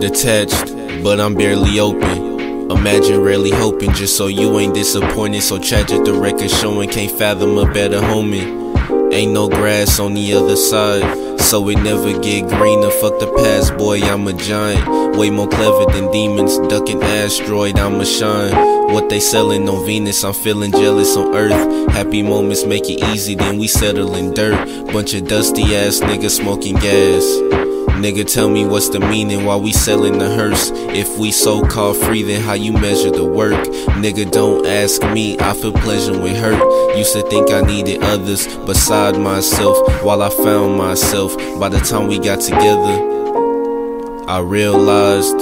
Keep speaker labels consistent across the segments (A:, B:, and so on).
A: Detached, but I'm barely open. Imagine rarely hoping just so you ain't disappointed. So tragic, the record showing can't fathom a better homie. Ain't no grass on the other side, so it never get greener. Fuck the past, boy, I'm a giant. Way more clever than demons, ducking asteroid, I'ma shine. What they selling on Venus, I'm feeling jealous on Earth. Happy moments make it easy, then we settle in dirt. Bunch of dusty ass niggas smoking gas. Nigga, tell me what's the meaning while we selling the hearse. If we so called free, then how you measure the work? Nigga, don't ask me, I feel pleasure when hurt. Used to think I needed others beside myself while I found myself. By the time we got together, I realized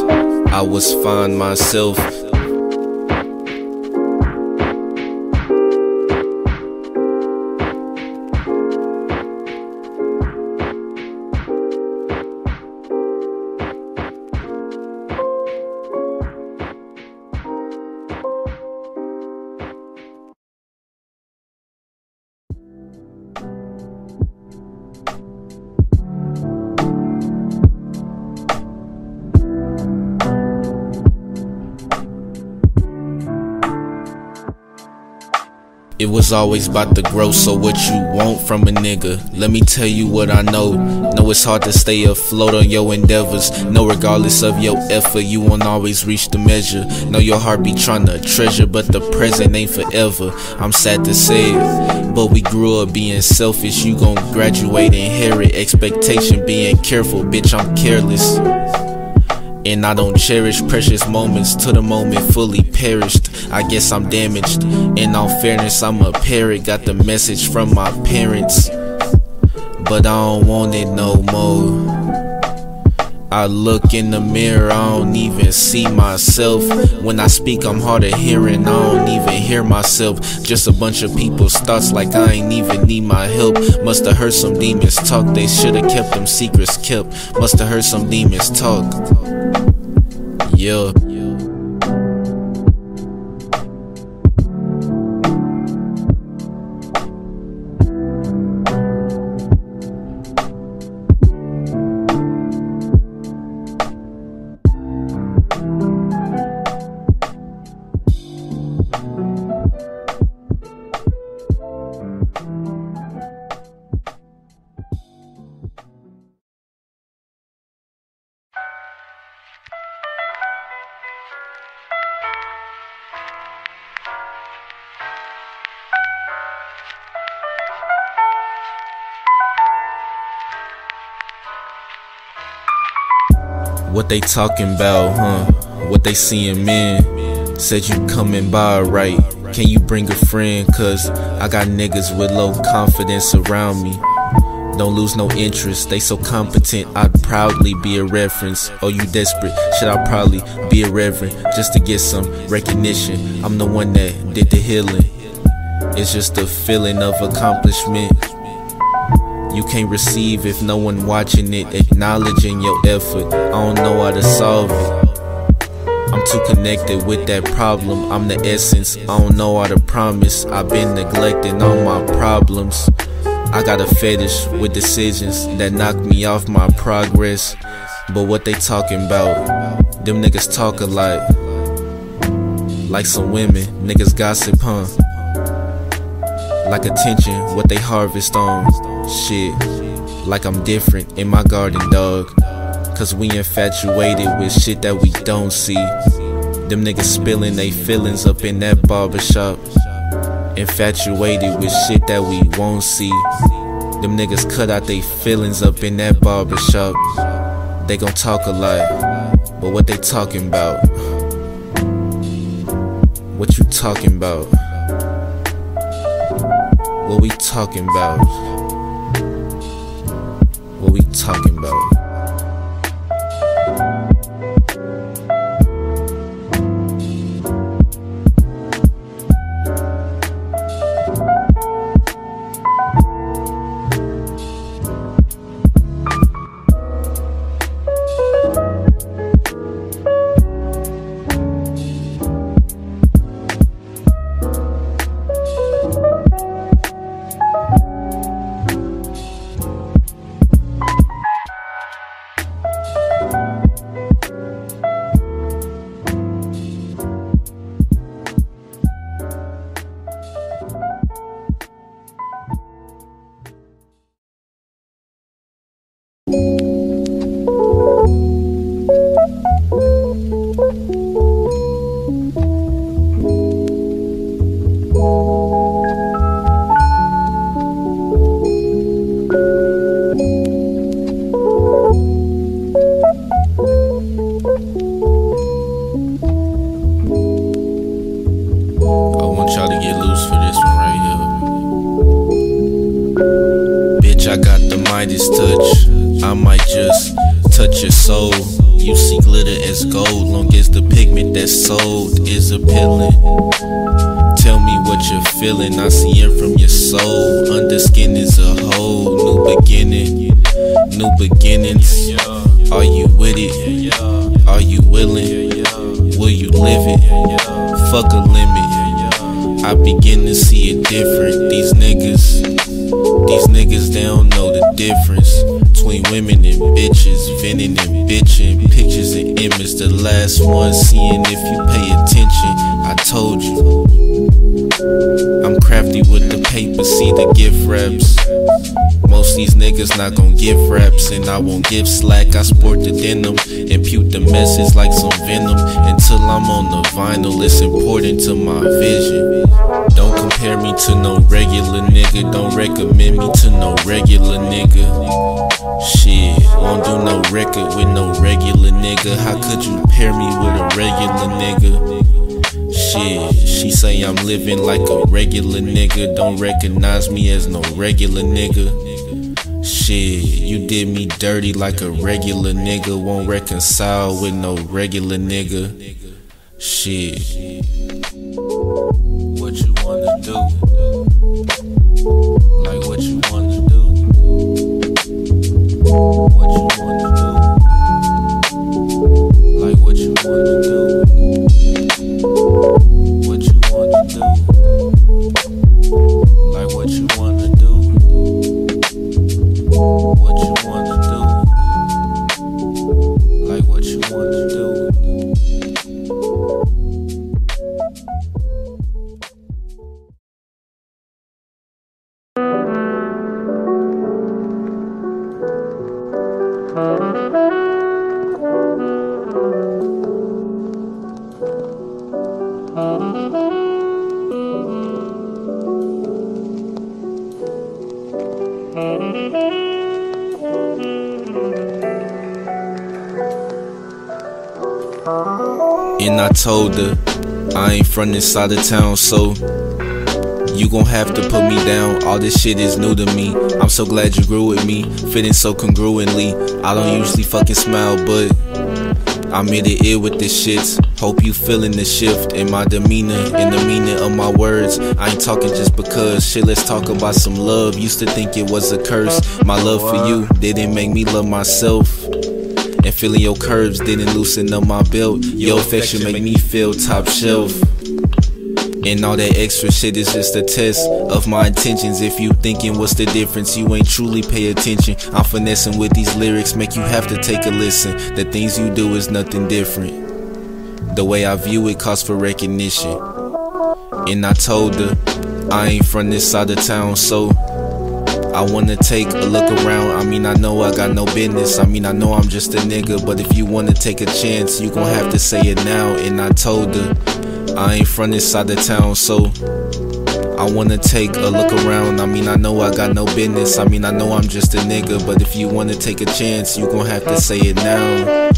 A: I was fine myself. It was always about the growth, so what you want from a nigga? Let me tell you what I know. Know it's hard to stay afloat on your endeavors. Know regardless of your effort, you won't always reach the measure. Know your heart be trying to treasure, but the present ain't forever. I'm sad to say it, but we grew up being selfish. You gon' graduate, inherit expectation, being careful. Bitch, I'm careless. And I don't cherish precious moments till the moment fully perished. I guess I'm damaged. In all fairness, I'm a parrot. Got the message from my parents. But I don't want it no more. I look in the mirror, I don't even see myself. When I speak, I'm hard of hearing, I don't even hear myself. Just a bunch of people's thoughts, like I ain't even need my help. Musta heard some demons talk, they shoulda kept them secrets kept. Musta heard some demons talk. Yeah. What they talking about, huh? What they seeing, man? Said you coming by, right? Can you bring a friend? Cause I got niggas with low confidence around me. Don't lose no interest, they so competent, I'd proudly be a reference. Oh, you desperate? Should I probably be a reverend just to get some recognition? I'm the one that did the healing. It's just a feeling of accomplishment. You can't receive if no one watching it, acknowledging your effort. I don't know how to solve it. I'm too connected with that problem. I'm the essence. I don't know how to promise. I've been neglecting all my problems. I got a fetish with decisions that knock me off my progress. But what they talking about? Them niggas talk a lot. Like some women, niggas gossip, huh? Like attention, what they harvest on. Shit, like I'm different in my garden, dog. Cause we infatuated with shit that we don't see. Them niggas spilling they feelings up in that barbershop. Infatuated with shit that we won't see. Them niggas cut out they feelings up in that barbershop. They gon' talk a lot, but what they talking about? What you talking about? What we talking about? What we talking about? The Midas touch. I might just touch your soul. You see glitter as gold, long as the pigment that's sold is appealing. Tell me what you're feeling, I see it from your soul. Under skin is a whole new beginning, new beginnings. Are you with it? Are you willing? Will you live it? Fuck a limit. I begin to see it different. These niggas, these niggas, they don't know the difference between women and bitches, venting and bitching, pictures and images. The last one seeing if you pay attention. I told you. I'm crafty with the paper, see the gift wraps. Most these niggas not gon' give raps, and I won't give slack. I sport the denim, impute the message like some venom. Until I'm on the vinyl, it's important to my vision. Don't compare me to no regular nigga, don't recommend me to no regular nigga. Shit, won't do no record with no regular nigga. How could you pair me with a regular nigga? Shit, she say I'm living like a regular nigga. Don't recognize me as no regular nigga. Shit, you did me dirty like a regular nigga. Won't reconcile with no regular nigga. Shit. What you wanna do? Like what you wanna do? What you wanna do? Like what you wanna do? And I told her, I ain't from this side of town, so you gon' have to put me down. All this shit is new to me. I'm so glad you grew with me, fitting so congruently. I don't usually fucking smile, but I'm in the ear with this shit. Hope you feeling the shift in my demeanor and the meaning of my words. I ain't talking just because. Shit, let's talk about some love. Used to think it was a curse. My love for you didn't make me love myself. And feeling your curves didn't loosen up my belt. Your affection make me feel top shelf. And all that extra shit is just a test of my intentions. If you thinking what's the difference, you ain't truly pay attention. I'm finessing with these lyrics, make you have to take a listen. The things you do is nothing different. The way I view it calls for recognition. And I told her, I ain't from this side of town, so I wanna take a look around. I mean, I know I got no business. I mean, I know I'm just a nigga. But if you wanna take a chance, you gon' have to say it now. And I told her, I ain't from this side of town, so I wanna take a look around. I mean, I know I got no business. I mean, I know I'm just a nigga. But if you wanna take a chance, you gon' have to say it now.